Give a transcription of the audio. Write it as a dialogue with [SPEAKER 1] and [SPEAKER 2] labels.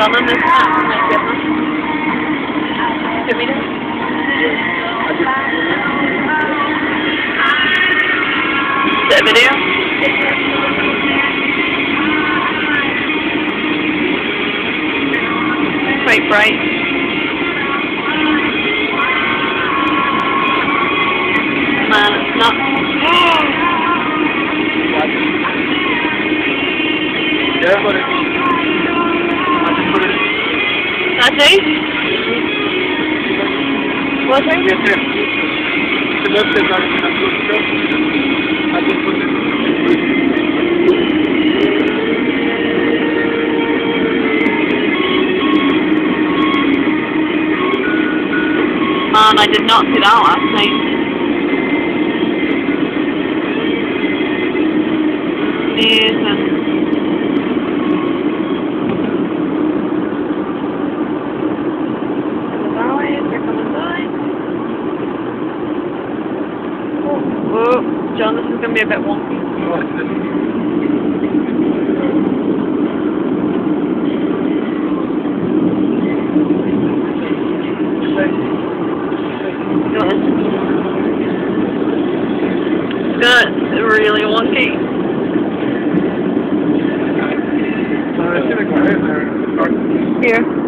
[SPEAKER 1] gunning, isn't it? My goodness. Give me this. Is it a video? Quite bright. Man, it's not.
[SPEAKER 2] It?
[SPEAKER 1] What's it?
[SPEAKER 2] Yes, sir. The oh, left is not show. I.
[SPEAKER 1] Man, I did not see that last night. Amazing. Whoa. John, this is going to be a bit wonky. Good. Good. Really wonky.
[SPEAKER 2] I should have gone in there.
[SPEAKER 1] Here.